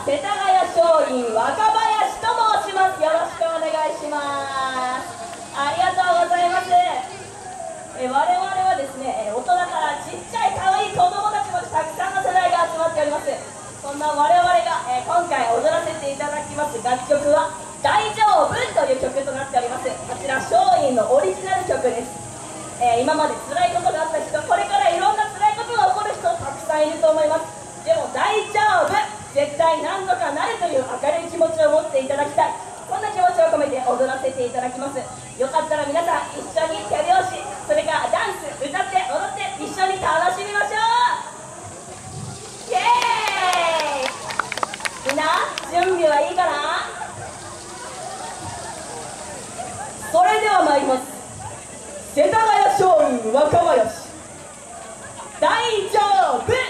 は世田谷松陰若林と申します。よろしくお願いします。ありがとうございます。え我々はですね大人からちっちゃい可愛い子供たちまでたくさんの世代が集まっております。そんな我々が、え今回踊らせていただきます楽曲は「大丈夫」という曲となっております。こちら松陰のオリジナル曲です、えー、今まで辛いことがあった人これからいろんな辛いことが起こる人たくさんいると思いますでも大丈夫絶対何とかなるという明るい気持ちを持っていただきたいそんな気持ちを込めていただきます。よかったら皆さん一緒に手拍子それからダンス歌って踊って一緒に楽しみましょう。イエーイ。みんな準備はいいかな？それでは参ります。世田谷松陰若林。大丈夫。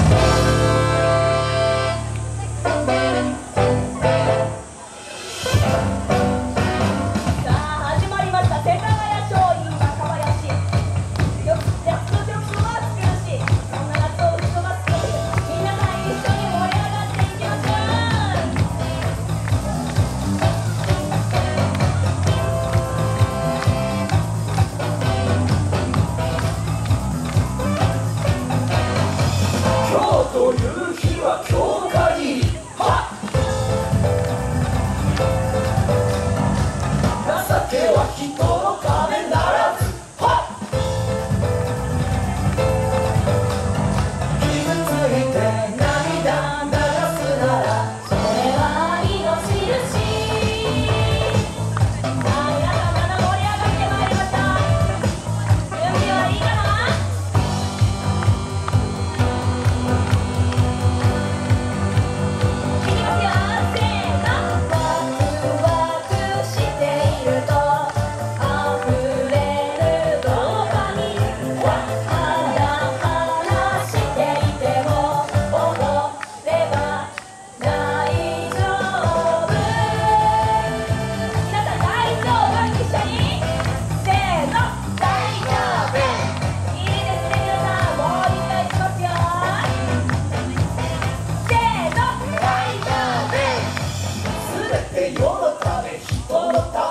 という日は今日限りはっ。世のため人のため